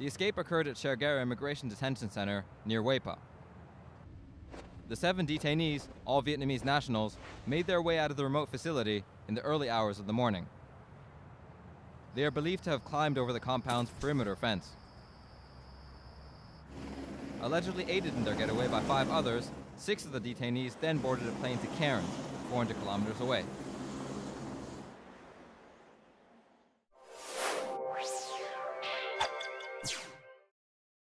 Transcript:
The escape occurred at Scherger Immigration Detention Center near Weipa. The seven detainees, all Vietnamese nationals, made their way out of the remote facility in the early hours of the morning. They are believed to have climbed over the compound's perimeter fence. Allegedly aided in their getaway by five others, six of the detainees then boarded a plane to Cairns, 400 kilometers away.